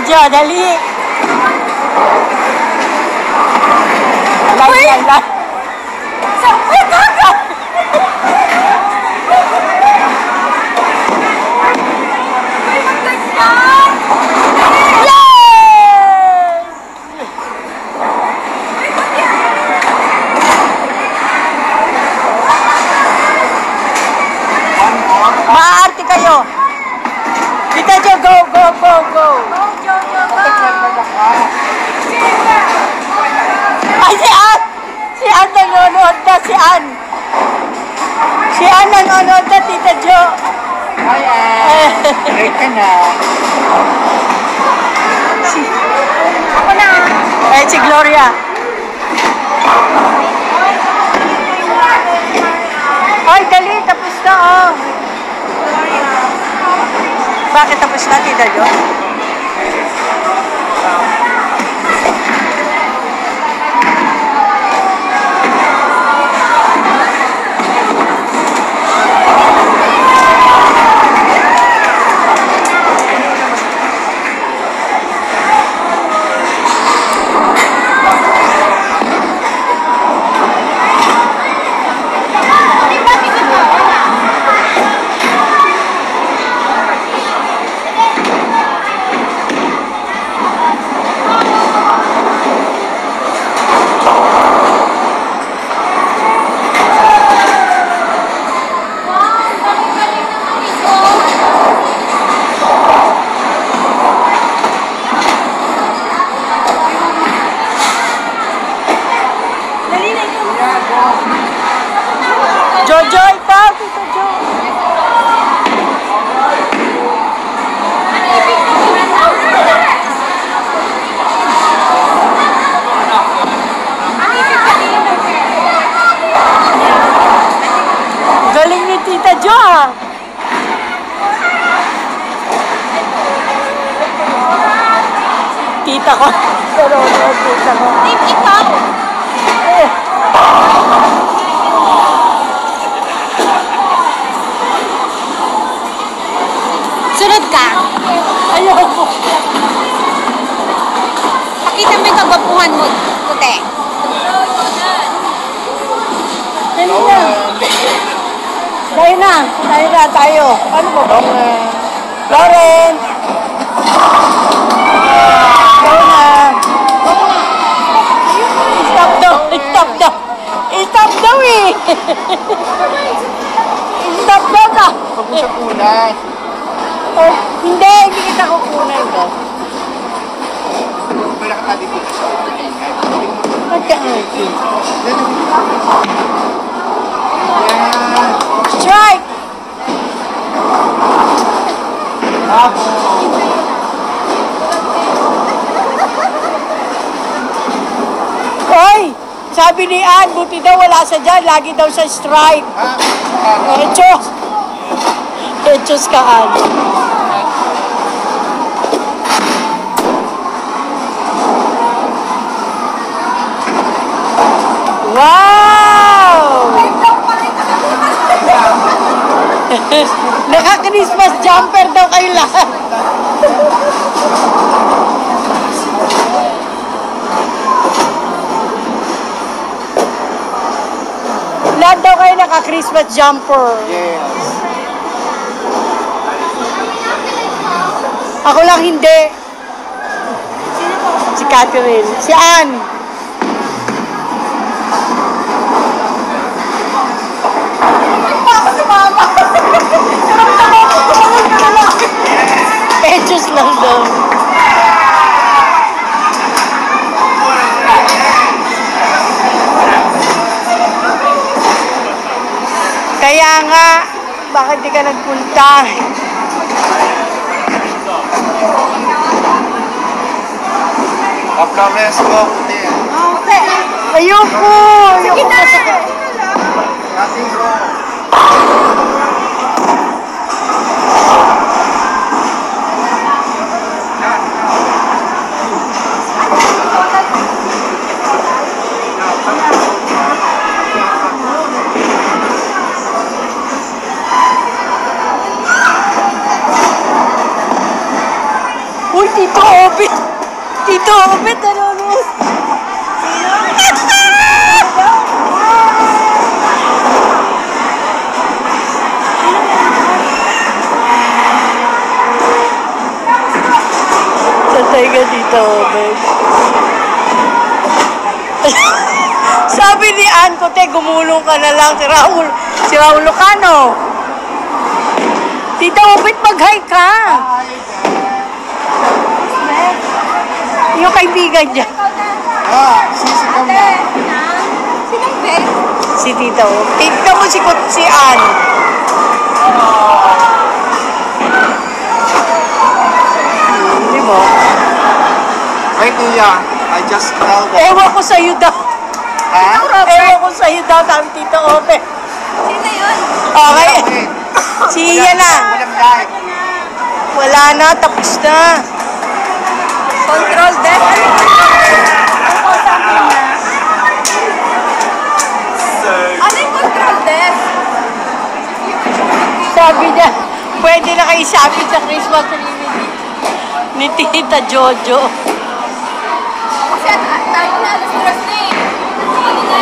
Eh, Tita Jo, dali! Uy! Sa, uy, kaka! Uy, maganda! Yes! Maarte kayo. Tita Jo, go, go, go, go. Ay, si Ann! Si Ann nanonood na, si Ann. Si Ann nanonood na, Tita Jo. Hi, Ann. Break ka na. Ako na. Eh, si Gloria. Ay, dali, tapos na, oh. Bakit tapos na, Tita Jo? Jojo, ikaw, Tita Jo. Galing ni Tita Jo, ah. Tita ko. Pero, tita ko. Ikaw! Eh. Sunod ka. Ayoko. Pakita mo yung kagwapuhan mo, puti. Dali na. Dahil na. Dahil na tayo. Ano ba ba? Lauren! Dahil na. Stop daw. Stop daw. Stop daw eh. Stop daw ka. Huwag mo siya kunan. Oh, hindi, hindi kita kukunan ka. May nakatabi dito sa akin. Magka-auntie. Yan. Strike! Bravo. Hoy! Sabi ni Ann, buti daw wala sa dyan. Lagi daw sa strike. Ah, ah, Echos! Echos ka, Ann. Wow! Naka-Christmas jumper daw kayo lahat. Lahat daw kayo naka-Christmas jumper. Yes. Ako lang hindi. Si Catherine. Si Ann. Edges lang daw. Kaya nga, bakit di ka nagpunta? Paplames ko, puti. Ayoko! Ayoko sa... Nothing wrong. Obit! Tito Obit, nanonood! Tatay ka, Tito Obit. Sabi ni Ann ko, te, gumulong ka na lang si Raul. Si Raul Lucano. Tito Obit, mag-hi ka. Yung kaibigan niya. Ah, sisi ka mo. Sinong best? Si Tito. Tignan mo si, si Ann. Hmm, Di ba? Wait, Tia. I just tell them. Ewan ko sa'yo daw. Ha? Ewan ko sa'yo daw, sabi Tito Ope. Sino yun? Okay. Wait. Si Ian na. Walang like. Wala na, tapos na. Control death. Ano yung control death? Sabi niya, pwede na kayo sabi sa Christmas tree ni, Tita Jojo. Kasi tayo na alas tres na eh. Ano na?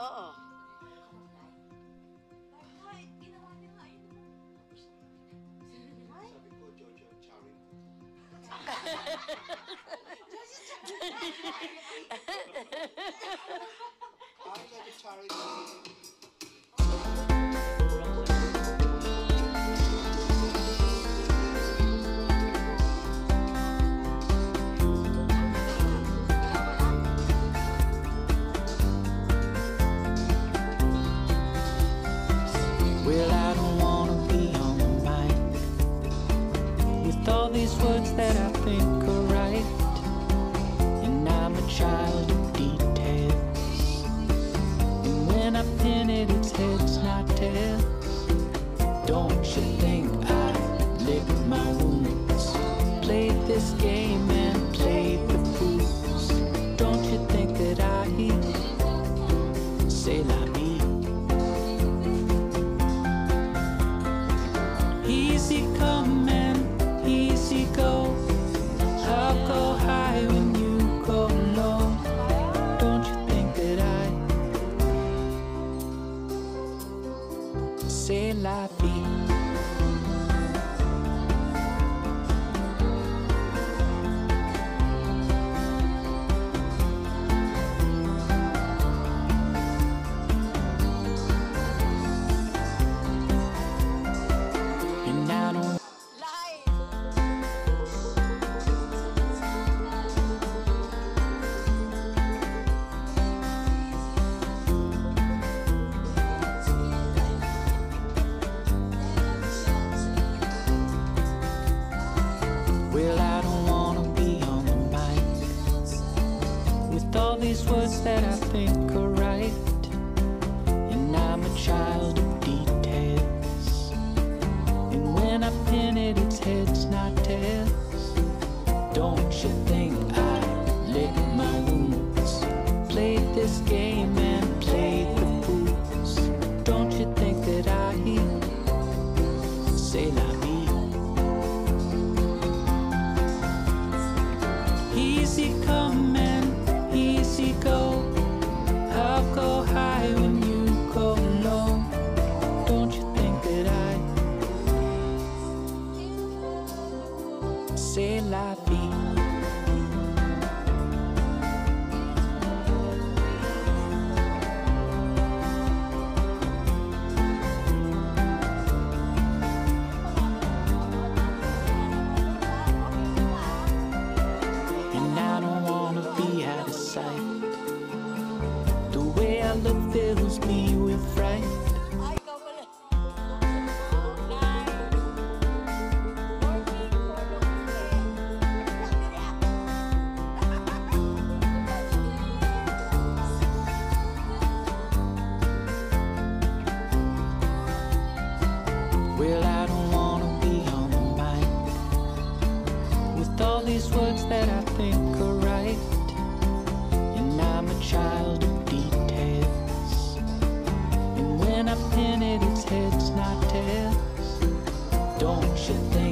Oo. Ay, ginawa niya nga yun. Jojo, Jojo, Jojo, that I think should think